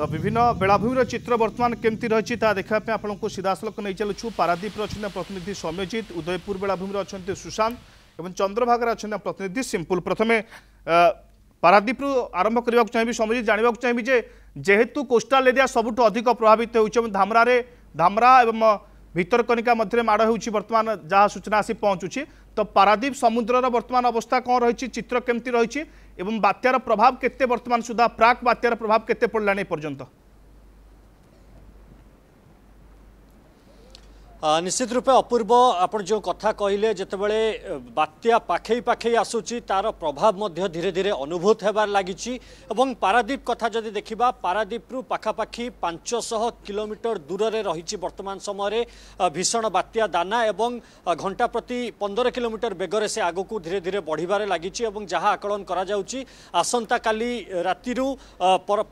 তো বিভিন্ন বেলাভূমির চিত্র বর্তমান কেমতি রয়েছে তা দেখা আপনার সিধাসলখ নিয়ে চালুছু পারাদ্বীপের অনেক প্রতিনিধি সৌম্যজিৎ উদয়পুর বেলাভূমির অনেক সুশান্ত এবং চন্দ্রভাগার অনেক প্রতিনিধি সিম্পুল প্রথমে পারাদ্বীপর আরম্ভ করা চাইবি সৌম্যজিৎ জাঁয়া চাইবি যে যেহেতু কোষ্টাল এরিয়া সবুঠ অধিক প্রভাবিত হয়েছে এবং ধামরার ধামরা এবং ভিতরকণিকা মধ্যে মাড় হচ্ছে বর্তমান যা সূচনা আসি পৌঁছুছে তো পারাদ্বীপ সমুদ্রর বর্তমান অবস্থা কম রয়েছে চিত্র কেমতি রয়েছে এবং বাত্যার প্রভাব কেতে বর্তমান সুদ্ধা প্রাক বাত্যার প্রভাব কেতে পড়লা এ পর্যন্ত ନିଶ୍ଚିତ ରୂପେ ଅପୂର୍ବ ଆପଣ ଯେଉଁ କଥା କହିଲେ ଯେତେବେଳେ ବାତ୍ୟା ପାଖେଇ ପାଖେଇ ଆସୁଛି ତାର ପ୍ରଭାବ ମଧ୍ୟ ଧୀରେ ଧୀରେ ଅନୁଭୂତ ହେବାରେ ଲାଗିଛି ଏବଂ ପାରାଦ୍ୱୀପ କଥା ଯଦି ଦେଖିବା ପାରାଦ୍ୱୀପରୁ ପାଖାପାଖି ପାଞ୍ଚଶହ କିଲୋମିଟର ଦୂରରେ ରହିଛି ବର୍ତ୍ତମାନ ସମୟରେ ଭୀଷଣ ବାତ୍ୟା ଦାନା ଏବଂ ଘଣ୍ଟା ପ୍ରତି ପନ୍ଦର କିଲୋମିଟର ବେଗରେ ସେ ଆଗକୁ ଧୀରେ ଧୀରେ ବଢ଼ିବାରେ ଲାଗିଛି ଏବଂ ଯାହା ଆକଳନ କରାଯାଉଛି ଆସନ୍ତାକାଲି ରାତିରୁ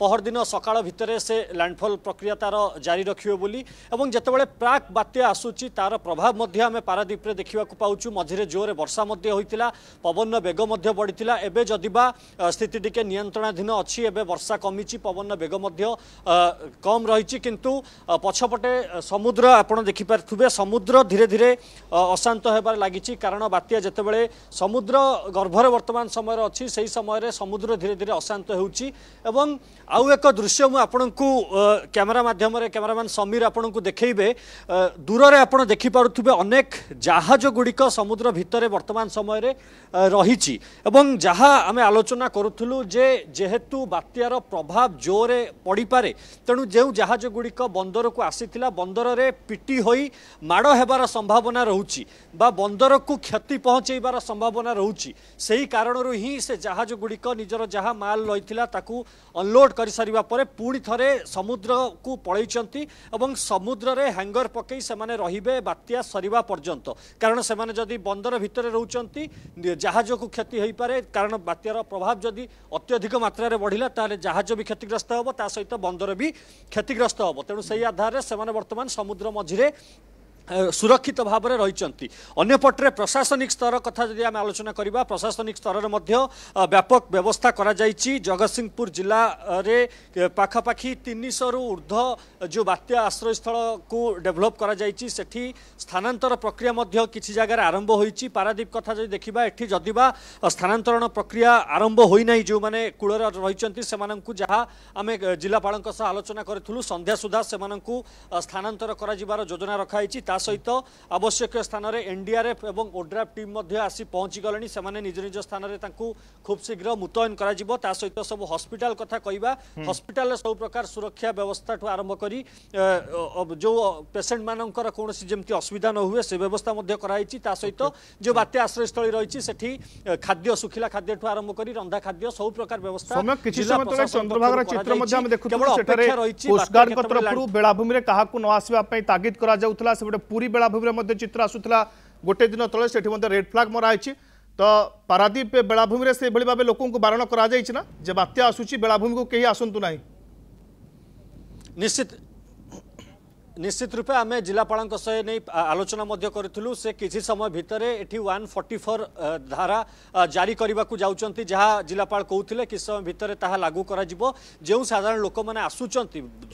ପହରଦିନ ସକାଳ ଭିତରେ ସେ ଲ୍ୟାଣ୍ଡଫଲ୍ ପ୍ରକ୍ରିୟା ତାର ଜାରି ରଖିବେ ବୋଲି ଏବଂ ଯେତେବେଳେ ପ୍ରାକ୍ ବାତ୍ୟା আসুচি তার প্রভাব মধ্যে আমি পারাদ্বীপে দেখা পাচ্ছু মঝিরে জোরে বর্ষা মধ্যে হয়েছিল পবন বেগ মধ্যে বড়ি এবে যদি বা স্থিতি টিকি নিয়ন্ত্রণাধীন অছি এবে বর্ষা কমিছি পবন বেগ মধ্যে কম রয়েছে কিন্তু পছপটে সমুদ্র আপনার দেখিপারে সমুদ্র ধীরে ধীরে অশান্ত হবার লাগিছি কারণ বাত্যা যেতবে সমুদ্র গর্ভরে বর্তমান সময়ের অছি সেই সময়ের সমুদ্র ধীরে ধীরে অশান্ত ହେଉଛି এবং আউ এক দৃশ্য মু আপনার ক্যামেরা মাধ্যমে ক্যামেরাম্যান সমীর আপনার দেখবে দূর ଉପରେ ଆପଣ ଦେଖିପାରୁଥିବେ ଅନେକ ଜାହାଜ ଗୁଡ଼ିକ ସମୁଦ୍ର ଭିତରେ ବର୍ତ୍ତମାନ ସମୟରେ ରହିଛି ଏବଂ ଯାହା ଆମେ ଆଲୋଚନା କରୁଥିଲୁ ଯେ ଯେହେତୁ ବାତ୍ୟାର ପ୍ରଭାବ ଜୋରରେ ପଡ଼ିପାରେ ତେଣୁ ଯେଉଁ ଜାହାଜ ଗୁଡ଼ିକ ବନ୍ଦରକୁ ଆସିଥିଲା ବନ୍ଦରରେ ପିଟି ହୋଇ ମାଡ଼ ହେବାର ସମ୍ଭାବନା ରହୁଛି ବା ବନ୍ଦରକୁ କ୍ଷତି ପହଞ୍ଚାଇବାର ସମ୍ଭାବନା ରହୁଛି ସେହି କାରଣରୁ ହିଁ ସେ ଜାହାଜ ଗୁଡ଼ିକ ନିଜର ଯାହା ମାଲ ରହିଥିଲା ତାକୁ ଅନଲୋଡ୍ କରିସାରିବା ପରେ ପୁଣି ଥରେ ସମୁଦ୍ରକୁ ପଳାଇଛନ୍ତି ଏବଂ ସମୁଦ୍ରରେ ହ୍ୟାଙ୍ଗର ପକାଇ ସେମାନେ রহবে বাত্যা সরিবা পর্যন্ত কারণ সে যদি বন্দর ভিতরে রোচান কু ক্ষতি হয়ে পড়ে কারণ বাত্যার প্রভাব যদি অত্যধিক মাত্রার বড়া তাহলে জাহাজ বি ক্ষতিগ্রস্ত হব তা সহ বন্দর বি ক্ষতিগ্রস্ত হব তেমন সেই আধারে সে বর্তমান সমুদ্র মঝিরে ସୁରକ୍ଷିତ ଭାବରେ ରହିଛନ୍ତି ଅନ୍ୟପଟରେ ପ୍ରଶାସନିକ ସ୍ତର କଥା ଯଦି ଆମେ ଆଲୋଚନା କରିବା ପ୍ରଶାସନିକ ସ୍ତରରେ ମଧ୍ୟ ବ୍ୟାପକ ବ୍ୟବସ୍ଥା କରାଯାଇଛି ଜଗତସିଂହପୁର ଜିଲ୍ଲାରେ ପାଖାପାଖି ତିନିଶହରୁ ଉର୍ଦ୍ଧ ଯେଉଁ ବାତ୍ୟା ଆଶ୍ରୟସ୍ଥଳକୁ ଡେଭଲପ୍ କରାଯାଇଛି ସେଠି ସ୍ଥାନାନ୍ତର ପ୍ରକ୍ରିୟା ମଧ୍ୟ କିଛି ଜାଗାରେ ଆରମ୍ଭ ହୋଇଛି ପାରାଦ୍ୱୀପ କଥା ଯଦି ଦେଖିବା ଏଠି ଯଦି ବା ସ୍ଥାନାନ୍ତରଣ ପ୍ରକ୍ରିୟା ଆରମ୍ଭ ହୋଇନାହିଁ ଯେଉଁମାନେ କୂଳରେ ରହିଛନ୍ତି ସେମାନଙ୍କୁ ଯାହା ଆମେ ଜିଲ୍ଲାପାଳଙ୍କ ସହ ଆଲୋଚନା କରିଥିଲୁ ସନ୍ଧ୍ୟା ସୁଦ୍ଧା ସେମାନଙ୍କୁ ସ୍ଥାନାନ୍ତର କରାଯିବାର ଯୋଜନା ରଖାଯାଇଛି ତା তা সহ আবশ্যক স্থানে এনডিআরএফ এবং ওড্রাফ টিম মধ্যে আসি পৌঁছিগলে সে নিজ নিজ স্থানরে তাঁকু খুব শীঘ্র মুতয়ন করা তা সহ সব হসপিটাল কথা কইবা হসপিটাল সব প্রকার সুরক্ষা ব্যবস্থা ঠু আরম্ভ করে যে পেসেন্ট মানুষ কোণী যেমতি অসুবিধা ন হুয়ে সে ব্যবস্থা করা হয়েছে তা সহ যে বাত্যা আশ্রয়স্থলী রয়েছে সেটি খাদ্য শুখিলা খাদ্য ঠু আরম্ভ করে রন্ধা খাদ্য সব প্রকার ব্যবস্থা কিছু সময় তলে চন্দ্রভাগার চিত্র মধ্যে আমি দেখুছিলু সেঠারে কোস্টগার্ডଙ୍କ পুরী বেড়াভূমি মধ্যে চিত্র আসুলা গোটে দিন তলে সেটি মধ্যে রেড ফ্লাগ মরা হয়েছে তো পারাদ্বীপ বেড়াভূমি সেইভাবে ভাবে লোক বারণ করা যাই না যে বাত্যা আসুচি বেড়াভূমি কে আসন্তু না নিশ্চিত নিশ্চিত রূপে আমি জেলাপালঙ্ সহ নেই আলোচনা করলু সে কিছু সময় ভিতরে এটি ওয়ান ফর্টি ফোর ধারা জারি করা যাচ্ছেন যা জেলাপাল কৌলে কিছু সময় ভিতরে তাহা লাগু করা যে সাধারণ লোক মানে আসুচার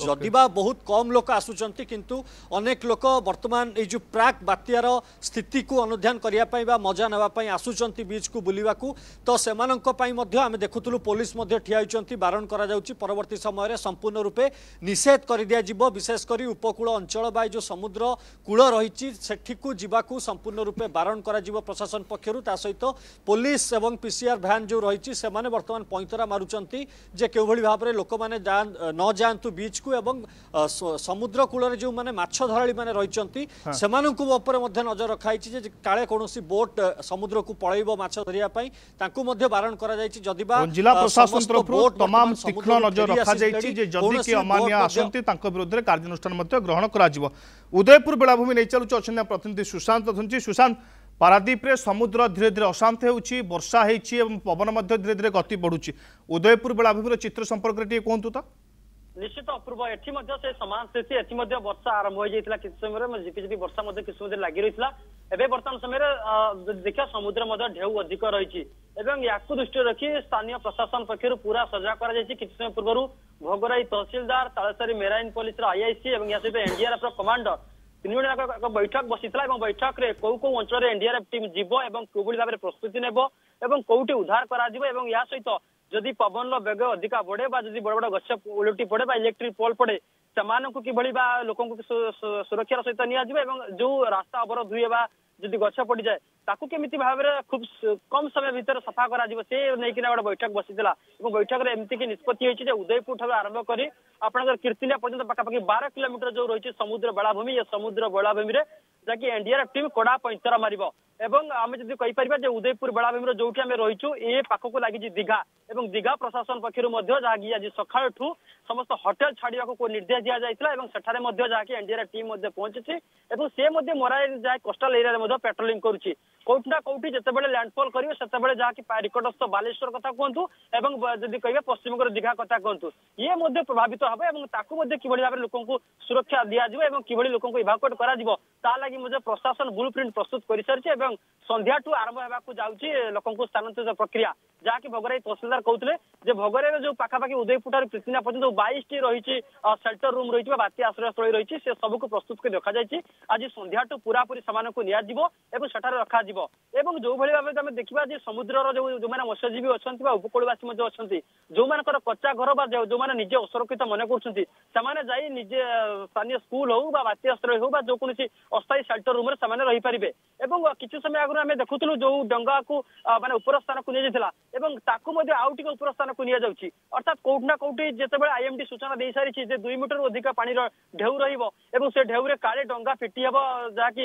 যদি বা বহু কম লোক আসুচার কিন্তু অনেক লোক বর্তমান এই যে প্রাক বাত্যার স্থিতি অনুধান করা বা মজা নেওয়া আসুচার বিচ কু বুলবা তো সে আমি দেখুলু পুলিশ ঠিয়া হয়েছেন বারণ করা যাচ্ছে পরবর্তী সময় সম্পূর্ণ রূপে নিষেধ করে দিয়া বিশেষ করে উপকূল ଅଞ୍ଚଳ ବା ଏ ଯେଉଁ ସମୁଦ୍ର କୂଳ ରହିଛି ସେଠିକୁ ଯିବାକୁ ସମ୍ପୂର୍ଣ୍ଣ ରୂପେ ବାରଣ କରାଯିବ ପ୍ରଶାସନ ପକ୍ଷରୁ ତା ସହିତ ପୋଲିସ ଏବଂ ପିସିଆର ଭ୍ୟାନ୍ ଯେଉଁ ରହିଛି ସେମାନେ ବର୍ତ୍ତମାନ ପଇଁତରା ମାରୁଛନ୍ତି ଯେ କେଉଁଭଳି ଭାବରେ ଲୋକମାନେ ନ ଯାଆନ୍ତୁ ବିଚ୍କୁ ଏବଂ ସମୁଦ୍ର କୂଳରେ ଯେଉଁମାନେ ମାଛ ଧରାଳିମାନେ ରହିଛନ୍ତି ସେମାନଙ୍କୁ ଉପରେ ମଧ୍ୟ ନଜର ରଖାଯାଇଛି ଯେ କାଳେ କୌଣସି ବୋଟ୍ ସମୁଦ୍ରକୁ ପଳାଇବ ମାଛ ଧରିବା ପାଇଁ ତାଙ୍କୁ ମଧ୍ୟ ବାରଣ କରାଯାଇଛି ଯଦି ବା ତାଙ୍କ ବିରୁଦ୍ଧରେ କାର୍ଯ୍ୟାନୁଷ୍ଠାନ ମଧ୍ୟ ଗ୍ରହଣ କରାଯିବ ଉଦୟପୁର ବେଳାଭୂମି ନେଇ ଚାଲୁଛି ଅଛନ୍ତି ପ୍ରତିନିଧି ସୁଶାନ୍ତ ଧୁଞ୍ଚି ସୁଶାନ୍ତ ପାରାଦ୍ୱୀପରେ ସମୁଦ୍ର ଧୀରେ ଧୀରେ ଅଶାନ୍ତ ହେଉଛି ବର୍ଷା ହେଇଛି ଏବଂ ପବନ ମଧ୍ୟ ଧୀରେ ଧୀରେ ଗତି ବଢ଼ୁଛି ଉଦୟପୁର ବେଳାଭୂମିର ଚିତ୍ର ସମ୍ପର୍କରେ ଟିକେ କୁହନ୍ତୁ ତ ନିଶ୍ଚିତ ଅପୂର୍ବ ଏଠି ମଧ୍ୟ ସେ ସମାନ ସ୍ଥିତି ଏଠି ମଧ୍ୟ ବର୍ଷା ଆରମ୍ଭ ହୋଇଯାଇଥିଲା କିଛି ସମୟରେ ଝିପିଝିପି ବର୍ଷା ମଧ୍ୟ କିଛି ସମୟରେ ଲାଗି ରହିଥିଲା ଏବେ ବର୍ତ୍ତମାନ ସମୟରେ ଦେଖିବା ସମୁଦ୍ର ମଧ୍ୟ ଢେଉ ଅଧିକ ରହିଛି ଏବଂ ୟାକୁ ଦୃଷ୍ଟିରେ ରଖି ସ୍ଥାନୀୟ ପ୍ରଶାସନ ପକ୍ଷରୁ ପୁରା ସଜାଗ କରାଯାଇଛି କିଛି ସମୟ ପୂର୍ବରୁ ভোগরাই তহসিলদার তালেশ্বরী মেরাইন পুলিশর আইআইসি এবং ইয়া সহ এনডিআরএফ কমান্ডর তিনি জন এক বৈঠক বসিলা এবং বৈঠকরে কেউ কেউ অঞ্চলের এনডিআরএফ টিম যাব এবং কেউভাবে ভাবে প্রস্তুতি নেব এবং কেউটি উদ্ধার করা যাব এবং ইয়া সহ যদি পবন বেগ অধিকা বড়ে বা যদি বড় বড় গছ উলটি পড়ে বা ইলেকট্রিক পোল পড়ে সেমানু কিভাবে বা କିଭଳି সুরক্ষার সহ নিয়ে যাব এবং যে রাস্তা অবরোধ হুয়ে বা যদি গছ পড়ি যায় ताकू भाव में खूब कम समय भीतर सफा करा जीव से नेकिना बड बैठक बसी बैठक रे एमति के निष्पत्ति उदयपुर ठार आरंभ कर आपनकर कीर्तिला पर्यंत पक्का पक्की 12 जो रही समुद्र बेलाभूमि यह समुद्र बेलाभूमि भूमि रे जाकी एनडीआरएफ टीम कोडा पइंतरा मारिबो एवं आमे जदि कहि उदयपुर बेलाभूमि जो रो आम रही रहि छु ए पाको को लागि जे दिघा एवं प्रशासन पक्ष मध्य आज सखाळ समस्त होटल छाडिया को निर्देश दिया जायतिला एवं सठारे मध्य जाकी एनडीआरएफ टीम पहुंची से मध्य मोराय जाय एरिया पेट्रोलींग मध्य कौटना कौटि जितेबाला लैंडफल करेंगे सेतबाला निकटस्थ बालेश्वर कथा कहतु जी कह पश्चिम दीघा कथ कहतु ये प्रभावित हम और कि भाव लोक सुरक्षा दिजा और किभाकट करी प्रशासन ब्लू प्रिंट प्रस्तुत कर सारी संध्या आरंभ हो जा लोक स्थानांतरित प्रक्रिया जहां भगरई तहसीलदार कहते जो भगरे जो पाखापाखी उदयपुर ठार पृथ्वीना पर्यटन बैश टी रही सेल्टर रूम रही बात आश्रयस्थल रही सबको प्रस्तुत कर रखा जाए आज संध्या पूरापूरी से निजी और सेठार रखा କରାଯିବ ଏବଂ ଯୋଉଭଳି ଭାବେ ଆମେ ଦେଖିବା ଯେ ସମୁଦ୍ରର ଯୋଉ ଯୋଉମାନେ ମତ୍ସ୍ୟଜୀବୀ ଅଛନ୍ତି ବା ଉପକୂଳବାସୀ ମଧ୍ୟ ଅଛନ୍ତି ଯୋଉମାନଙ୍କର କଚ୍ଚା ଘର ବା ଯୋଉମାନେ ନିଜେ ଅସୁରକ୍ଷିତ ମନେ କରୁଛନ୍ତି ସେମାନେ ଯାଇ ନିଜେ ସ୍ଥାନୀୟ ସ୍କୁଲ ହଉ ବା ବାତ୍ୟାଶ୍ରୟ ହଉ ବା କୌଣସି ଅସ୍ଥାୟୀ ସେଲ୍ଟର ରୁମ୍ରେ ସେମାନେ ରହିପାରିବେ ଏବଂ କିଛି ସମୟ ଆଗରୁ ଆମେ ଦେଖୁଥିଲୁ ଯୋଉ ଡଙ୍ଗାକୁ ମାନେ ଉପର ସ୍ଥାନକୁ ନିଆଯାଇଥିଲା ଏବଂ ତାକୁ ମଧ୍ୟ ଆଉ ଟିକେ ଉପର ସ୍ଥାନକୁ ନିଆଯାଉଛି ଅର୍ଥାତ କୋଉଠି ନା କୋଉଠି ଯେତେବେଳେ ଆଇଏମ୍ଡି ସୂଚନା ଦେଇସାରିଛି ଯେ ଦୁଇ ମିଟର ଅଧିକ ପାଣିର ଢେଉ ରହିବ ଏବଂ ସେ ଢେଉରେ କାଳେ ଡଙ୍ଗା ଫିଟି ହେବ ଯାହାକି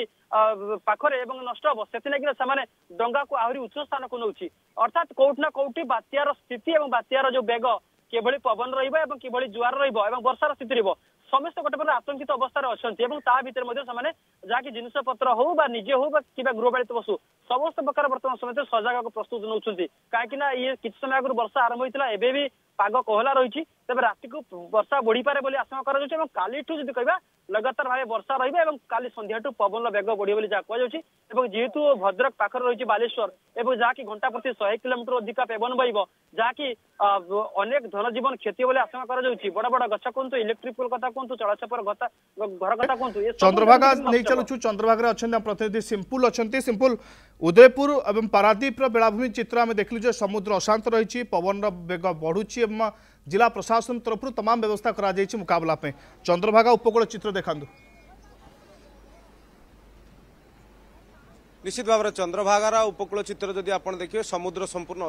ପାଖରେ ଏବଂ ନଷ୍ଟ ହେବ ସେଥିଲାଗି সমানে ডঙ্গা কো আহরি উচ্চ স্থান কো নউচি অর্থাৎ কোটনা কোটি বাতিয়ারৰ স্থিতি আৰু বাতিয়ারৰ যো বেগ কেৱল পবন ৰৈবা আৰু কিৱল জোৱাৰ ৰৈবা আৰু বৰষাৰ স্থিতি ৰৈবা সমস্থ গটে পৰা আচংকিত অৱস্থাত আছে আৰু তাৰ ভিতৰৰ মধ্যে সমানে যা কি জিনস পত্র হও বা নিজ্য হও বা কিবা গ্ৰোবালিত পশু সমস্থ প্ৰকাৰৰ বৰ্তমান সমস্থে সজাগক প্ৰস্তুত নউচନ୍ତି কাৰকি না এই কিছনাগৰ বৰষাত আৰম্ভ হৈছিল এবেবি पाग कोहला रही तेरे राति को वर्षा बढ़ी पारे आशंका और जी कह लगातार भाव वर्षा रही है और का सन्या पवन रेग बढ़े जहां कहु जीतु भद्रक पाखे रही बालेश्वर और जहाँकि घंटा प्रति शहे कोमीटर अधिका पवन बहब जहाँकि अनेक धनजीवन क्षति बोले आशंका बड़ बड़ गच कहु इलेक्ट्रिक पोल कथ कहु चलाचपर घर कथ कहु चंद्रभागा चंद्रभागे अच्छा प्रतिनिधि सिंपुल अच्छा सिंपुल उदयपुर और पारादीप बेलाभूमि चित्र आम देख लीजिए समुद्र अशांत रही पवन रेग बढ़ुच्छे जिला प्रशासन तरफ तमाम व्यवस्था करुकला चंद्रभागा उपकूल चित्र देखा নিশ্চিত ভাবে চন্দ্রভাগার উপকূল চিত্র যদি আপনার দেখবে সমুদ্র সম্পূর্ণ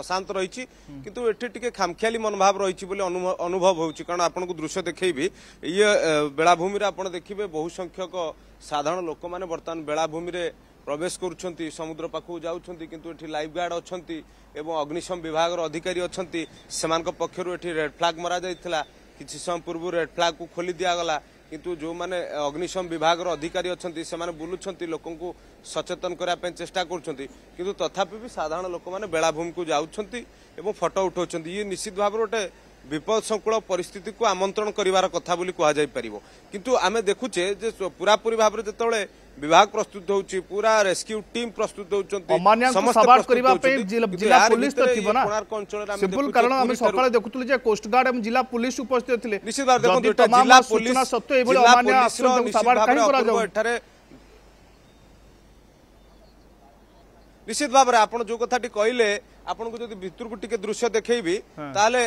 অশান্ত রয়েছে কিন্তু এটি টিকি খামখেয়ালি মনোভাব রয়েছে বলে অনুভব হচ্ছে কারণ আপনার দৃশ্য দেখেবি ইয়ে বেলাভূমি আপনার দেখবে বহু সংখ্যক সাধারণ লোক মানে বর্তমান বেলাভূমি ପ୍ରବେଶ କରୁଛନ୍ତି ସମୁଦ୍ର ପାଖକୁ ଯାଉଛନ୍ତି କିନ୍ତୁ ଏଠି ଲାଇଫ୍ ଗାର୍ଡ ଅଛନ୍ତି ଏବଂ ଅଗ୍ନିଶମ ବିଭାଗର ଅଧିକାରୀ ଅଛନ୍ତି ସେମାନଙ୍କ ପକ୍ଷରୁ ଏଠି ରେଡ୍ ଫ୍ଲାଗ୍ ମରାଯାଇଥିଲା କିଛି ସମୟ ପୂର୍ବରୁ ରେଡ୍ ଫ୍ଲାଗ୍କୁ ଖୋଲି ଦିଆଗଲା କିନ୍ତୁ ଯେଉଁମାନେ ଅଗ୍ନିଶମ ବିଭାଗର ଅଧିକାରୀ ଅଛନ୍ତି ସେମାନେ ବୁଲୁଛନ୍ତି ଲୋକଙ୍କୁ ସଚେତନ କରିବା ପାଇଁ ଚେଷ୍ଟା କରୁଛନ୍ତି କିନ୍ତୁ ତଥାପି ବି ସାଧାରଣ ଲୋକମାନେ ବେଳାଭୂମିକୁ ଯାଉଛନ୍ତି ଏବଂ ଫଟୋ ଉଠାଉଛନ୍ତି ଇଏ ନିଶ୍ଚିତ ଭାବରେ ଗୋଟେ ବିପଦ ସଂକୁଳ ପରିସ୍ଥିତିକୁ ଆମନ୍ତ୍ରଣ କରିବାର କଥା ବୋଲି କୁହାଯାଇପାରିବ କିନ୍ତୁ ଆମେ ଦେଖୁଛେ ଯେ ପୁରାପୁରି ଭାବରେ ଯେତେବେଳେ ବିଭାଗ ପ୍ରସ୍ତୁତ ହେଉଛି ପୁରା ରେସ୍କ୍ୟୁ ଟିମ୍ ପ୍ରସ୍ତୁତ ହେଉଛନ୍ତି କୋଣାର୍କ ଅଞ୍ଚଳରେ ଆମେ ସକାଳେ ଦେଖୁଥିଲୁ ଯେ କୋଷ୍ଟଗାର୍ଡ ଏବଂ ଜିଲ୍ଲା ପୁଲିସ ଉପସ୍ଥିତ ଥିଲେ ନିଶ୍ଚିତ ଭାବରେ ଦେଖନ୍ତୁ ଜିଲ୍ଲା ପୁଲିସ ସତ୍ତ୍ୱେ ଏଭଳି ଅମାନ୍ୟ ଆକ୍ରମଣ ଏଠାରେ ନିଶ୍ଚିତ ଭାବରେ ଆପଣ ଯୋଉ କଥାଟି କହିଲେ ଆପଣଙ୍କୁ ଯଦି ଭିତରକୁ ଟିକେ ଦୃଶ୍ୟ ଦେଖେଇବି ତାହେଲେ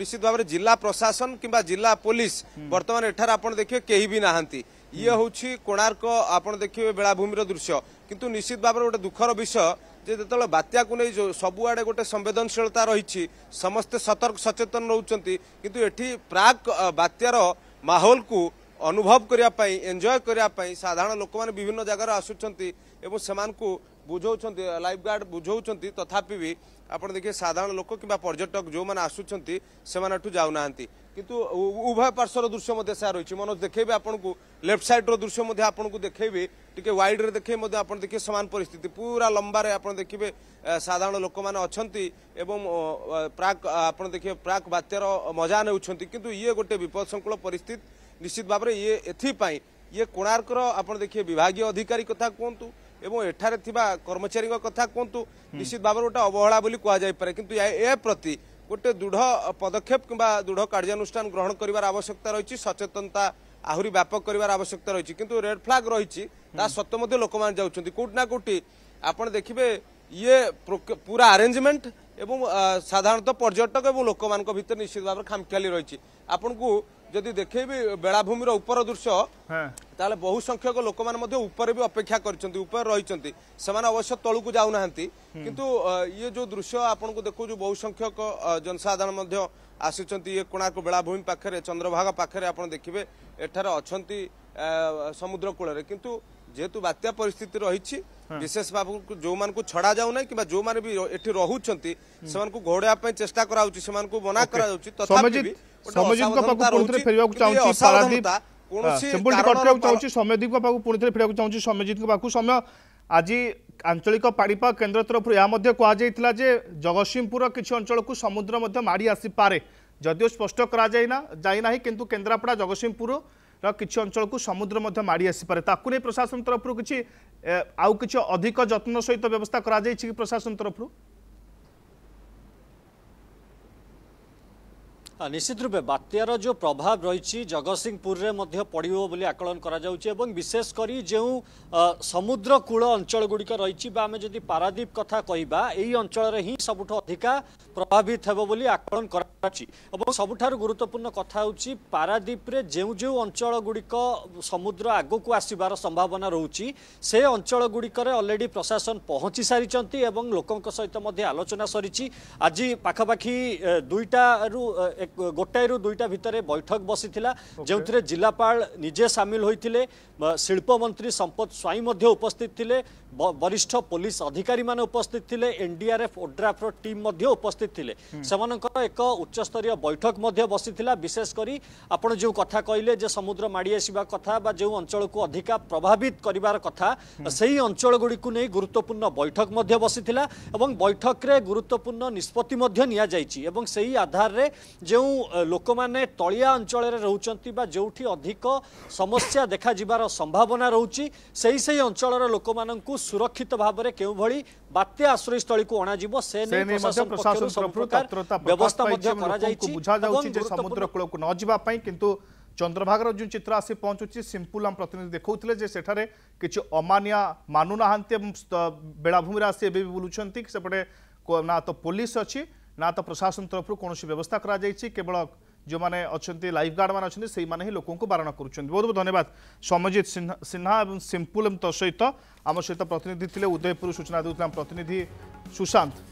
ନିଶ୍ଚିତ ଭାବରେ ଜିଲ୍ଲା ପ୍ରଶାସନ କିମ୍ବା ଜିଲ୍ଲା ପୋଲିସ ବର୍ତ୍ତମାନ ଏଠାରେ ଆପଣ ଦେଖିବେ କେହି ବି ନାହାନ୍ତି ଇଏ ହଉଛି କୋଣାର୍କ ଆପଣ ଦେଖିବେ ବେଳାଭୂମିର ଦୃଶ୍ୟ କିନ୍ତୁ ନିଶ୍ଚିତ ଭାବରେ ଗୋଟେ ଦୁଃଖର ବିଷୟ ଯେ ଯେତେବେଳେ ବାତ୍ୟାକୁ ନେଇ ସବୁଆଡେ ଗୋଟେ ସମ୍ବେଦନଶୀଳତା ରହିଛି ସମସ୍ତେ ସତର୍କ ସଚେତନ ରହୁଛନ୍ତି କିନ୍ତୁ ଏଠି ପ୍ରାକ୍ ବାତ୍ୟାର ମାହୋଲକୁ ଅନୁଭବ କରିବା ପାଇଁ ଏନ୍ଜୟ କରିବା ପାଇଁ ସାଧାରଣ ଲୋକମାନେ ବିଭିନ୍ନ ଜାଗାରୁ ଆସୁଛନ୍ତି ଏବଂ ସେମାନଙ୍କୁ ବୁଝାଉଛନ୍ତି ଲାଇଫ୍ ଗାର୍ଡ ବୁଝାଉଛନ୍ତି ତଥାପି ବି ଆପଣ ଦେଖିବେ ସାଧାରଣ ଲୋକ କିମ୍ବା ପର୍ଯ୍ୟଟକ ଯେଉଁମାନେ ଆସୁଛନ୍ତି ସେମାନଙ୍କଠୁ ଯାଉନାହାନ୍ତି କିନ୍ତୁ ଉଭୟ ପାର୍ଶ୍ୱର ଦୃଶ୍ୟ ମଧ୍ୟ ସାର୍ ରହିଛି ମନୋଜ ଦେଖେଇବେ ଆପଣଙ୍କୁ ଲେଫ୍ଟ ସାଇଡ୍ର ଦୃଶ୍ୟ ମଧ୍ୟ ଆପଣଙ୍କୁ ଦେଖେଇବେ ଟିକେ ୱାଇଡ୍ରେ ଦେଖେଇ ମଧ୍ୟ ଆପଣ ଦେଖିବେ ସମାନ ପରିସ୍ଥିତି ପୁରା ଲମ୍ବାରେ ଆପଣ ଦେଖିବେ ସାଧାରଣ ଲୋକମାନେ ଅଛନ୍ତି ଏବଂ ପ୍ରାକ୍ ଆପଣ ଦେଖିବେ ପ୍ରାକ୍ ବାତ୍ୟାର ମଜା ନେଉଛନ୍ତି କିନ୍ତୁ ଇଏ ଗୋଟେ ବିପଦସଂକୁଳ ପରିସ୍ଥିତି ନିଶ୍ଚିତ ଭାବରେ ଇଏ ଏଥିପାଇଁ ଇଏ କୋଣାର୍କର ଆପଣ ଦେଖିବେ ବିଭାଗୀୟ ଅଧିକାରୀ କଥା କୁହନ୍ତୁ ଏବଂ ଏଠାରେ ଥିବା କର୍ମଚାରୀଙ୍କ କଥା କୁହନ୍ତୁ ନିଶ୍ଚିତ ଭାବରେ ଗୋଟେ ଅବହେଳା ବୋଲି କୁହାଯାଇପାରେ କିନ୍ତୁ ଏ ପ୍ରତି ଗୋଟେ ଦୃଢ଼ ପଦକ୍ଷେପ କିମ୍ବା ଦୃଢ଼ କାର୍ଯ୍ୟାନୁଷ୍ଠାନ ଗ୍ରହଣ କରିବାର ଆବଶ୍ୟକତା ରହିଛି ସଚେତନତା ଆହୁରି ବ୍ୟାପକ କରିବାର ଆବଶ୍ୟକତା ରହିଛି କିନ୍ତୁ ରେଡ୍ ଫ୍ଲାଗ୍ ରହିଛି ତା ସତ୍ତ୍ୱେ ମଧ୍ୟ ଲୋକମାନେ ଯାଉଛନ୍ତି କେଉଁଠି ନା କେଉଁଠି ଆପଣ ଦେଖିବେ ইয়ে পুরা আরেঞ্জমেন্ট এবং সাধারণত পর্যটক এবং লোকমানক ভিতরে নিশ্চিত ভাবে খামখিয়ালি রয়েছে আপনার যদি দেখেবি বেড়াভূমির উপর দৃশ্য হ্যাঁ। তাহলে বহু সংখ্যক লোক মানে উপরে বি অপেক্ষা করছেন উপরে রয়েছেন সে অবশ্য তলুক যাও না কিন্তু ইয়ে যে দৃশ্য আপনার দেখ বহু সংখ্যক জনসাধারণ আসুচার ইয়ে কোণার্ক বেড়াভূমি পাখে চন্দ্রভাগা পাখে আপনার দেখবে এখানে অনেক ସମୁଦ୍ର କୂଳରେ କିନ୍ତୁ ଯେହେତୁ ବାତ୍ୟା ପରିସ୍ଥିତି ରହିଛି ବିଶେଷ ଭାବକୁ ଯେଉଁମାନଙ୍କୁ ଛଡା ଯାଉନାହିଁ କିମ୍ବା ଯେଉଁମାନେ ବି ଏଠି ରହୁଛନ୍ତି ସେମାନଙ୍କୁ ଘୋଡ଼ାଇବା ପାଇଁ ଚେଷ୍ଟା କରାଯାଉଛି ସେମାନଙ୍କୁ ମନା କରାଯାଉଛି ସମୟ ଆଜି ଆଞ୍ଚଳିକ ପାଣିପାଗ କେନ୍ଦ୍ର ତରଫରୁ ଏହା ମଧ୍ୟ କୁହାଯାଇଥିଲା ଯେ ଜଗତସିଂହପୁରର କିଛି ଅଞ୍ଚଳକୁ ସମୁଦ୍ର ମଧ୍ୟ ମାଡ଼ି ଆସିପାରେ ଯଦିଓ ସ୍ପଷ୍ଟ କରାଯାଇ ନା ଯାଇନାହିଁ କିନ୍ତୁ କେନ୍ଦ୍ରାପଡ଼ା ଜଗତସିଂହପୁର କିଛି ଅଞ୍ଚଳକୁ ସମୁଦ୍ର ମଧ୍ୟ ମାଡ଼ି ଆସିପାରେ ତାକୁ ନେଇ ପ୍ରଶାସନ ତରଫରୁ କିଛି ଆଉ କିଛି ଅଧିକ ଯତ୍ନ ସହିତ ବ୍ୟବସ୍ଥା କରାଯାଇଛି କି ପ୍ରଶାସନ ତରଫରୁ ନିଶ୍ଚିତ ରୂପେ ବାତ୍ୟାର ଯେଉଁ ପ୍ରଭାବ ରହିଛି ଜଗତସିଂହପୁରରେ ମଧ୍ୟ ପଡ଼ିବ ବୋଲି ଆକଳନ କରାଯାଉଛି ଏବଂ ବିଶେଷ କରି ଯେଉଁ ସମୁଦ୍ରକୂଳ ଅଞ୍ଚଳଗୁଡ଼ିକ ରହିଛି ବା ଆମେ ଯଦି ପାରାଦ୍ୱୀପ କଥା କହିବା ଏହି ଅଞ୍ଚଳରେ ହିଁ ସବୁଠୁ ଅଧିକା ପ୍ରଭାବିତ ହେବ ବୋଲି ଆକଳନ କରାଯାଉଛି ଏବଂ ସବୁଠାରୁ ଗୁରୁତ୍ୱପୂର୍ଣ୍ଣ କଥା ହେଉଛି ପାରାଦ୍ୱୀପରେ ଯେଉଁ ଯେଉଁ ଅଞ୍ଚଳଗୁଡ଼ିକ ସମୁଦ୍ର ଆଗକୁ ଆସିବାର ସମ୍ଭାବନା ରହୁଛି ସେ ଅଞ୍ଚଳଗୁଡ଼ିକରେ ଅଲରେଡ଼ି ପ୍ରଶାସନ ପହଞ୍ଚି ସାରିଛନ୍ତି ଏବଂ ଲୋକଙ୍କ ସହିତ ମଧ୍ୟ ଆଲୋଚନା ସରିଛି ଆଜି ପାଖାପାଖି ଦୁଇଟାରୁ ଗୋଟାଏ ରୁ ଦୁଇଟା ଭିତରେ ବୈଠକ ବସିଥିଲା ଯେଉଁଥିରେ ଜିଲ୍ଲାପାଳ ନିଜେ ସାମିଲ ହୋଇଥିଲେ ଶିଳ୍ପ ମନ୍ତ୍ରୀ ସମ୍ପଦ ସ୍ୱାଇଁ ମଧ୍ୟ ଉପସ୍ଥିତ ଥିଲେ ବରିଷ୍ଠ ପୋଲିସ ଅଧିକାରୀମାନେ ଉପସ୍ଥିତ ଥିଲେ ଏନ୍ଡିଆର୍ଏଫ୍ ଓଡ୍ରାଫ୍ର ଟିମ୍ ମଧ୍ୟ ଉପସ୍ଥିତ ଥିଲେ ସେମାନଙ୍କର ଏକ ଉଚ୍ଚସ୍ତରୀୟ ବୈଠକ ମଧ୍ୟ ବସିଥିଲା ବିଶେଷ କରି ଆପଣ ଯେଉଁ କଥା କହିଲେ ଯେ ସମୁଦ୍ର ମାଡ଼ି ଆସିବା କଥା ବା ଯେଉଁ ଅଞ୍ଚଳକୁ ଅଧିକା ପ୍ରଭାବିତ କରିବାର କଥା ସେହି ଅଞ୍ଚଳଗୁଡ଼ିକୁ ନେଇ ଗୁରୁତ୍ୱପୂର୍ଣ୍ଣ ବୈଠକ ମଧ୍ୟ ବସିଥିଲା ଏବଂ ବୈଠକରେ ଗୁରୁତ୍ୱପୂର୍ଣ୍ଣ ନିଷ୍ପତ୍ତି ମଧ୍ୟ ନିଆଯାଇଛି ଏବଂ ସେହି ଆଧାରରେ ଯେଉଁ ଲୋକମାନେ ତଳିଆ ଅଞ୍ଚଳରେ ରହୁଛନ୍ତି ବା ଯେଉଁଠି ଅଧିକ ସମସ୍ୟା ଦେଖାଯିବାର ସମ୍ଭାବନା ରହୁଛି ସେହି ସେହି ଅଞ୍ଚଳର ଲୋକମାନଙ୍କୁ সুরক্ষিত ভাবে কেউভাবে বাত্যা আশ্রয়স্থলীকে অণাযিব সে প্রশাসন তরফর ব্যবস্থা বুঝা যাচ্ছে যে সমুদ্র কূলক ন যা কিন্তু চন্দ্রভাগার যে চিত্র আসি পৌঁছুছি সিম্পুল আম প্রতিনিধি দেখলে যে সেঠারে কিছু অমানিয়া মানু না বেড়াভূমি আসি এবে বুলুচার সেপটে না তো পুলিশ অছি না তো প্রশাসন তরফর কোণী ব্যবস্থা করা যাই কেবল ଯେଉଁମାନେ ଅଛନ୍ତି ଲାଇଫ୍ ଗାର୍ଡ଼ମାନେ ଅଛନ୍ତି ସେଇମାନେ ହିଁ ଲୋକଙ୍କୁ ବାରଣ କରୁଛନ୍ତି ବହୁତ ବହୁତ ଧନ୍ୟବାଦ ସମଜିତ ସିହ୍ନା ଏବଂ ସିମ୍ପୁଲ ଏବଂ ତୋ ସହିତ ଆମ ସହିତ ପ୍ରତିନିଧି ଥିଲେ ଉଦୟପୁର ସୂଚନା ଦେଉଥିଲେ ଆମ ପ୍ରତିନିଧି ସୁଶାନ୍ତ